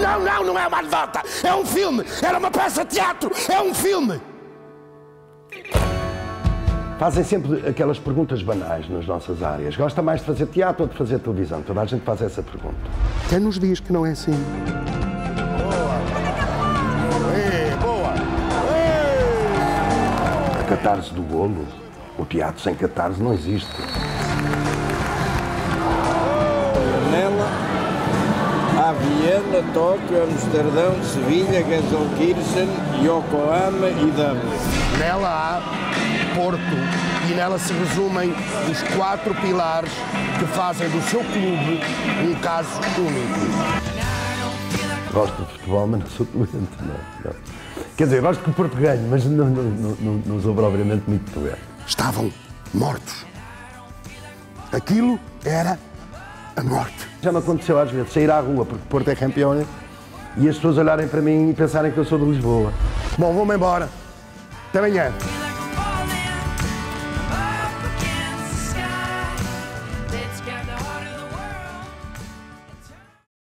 Não, não, não é uma anedota. É um filme. Era uma peça de teatro. É um filme. Fazem sempre aquelas perguntas banais nas nossas áreas. Gosta mais de fazer teatro ou de fazer televisão? Toda a gente faz essa pergunta. Quem nos diz que não é assim? A catarse do golo. O teatro sem catarse não existe. Viena, Tóquio, Amsterdão, Sevilha, Gelsenkirchen, Yokohama e Dublin. Nela há Porto e nela se resumem os quatro pilares que fazem do seu clube um caso único. Gosto de futebol, mas não sou doente, não. não. Quer dizer, gosto que o Porto ganhe, mas não, não, não, não, não sou propriamente muito doente. Estavam mortos. Aquilo era a morte. Já me aconteceu às vezes sair à rua porque Porto é campeão e as pessoas olharem para mim e pensarem que eu sou de Lisboa. Bom, vou-me embora. Até amanhã.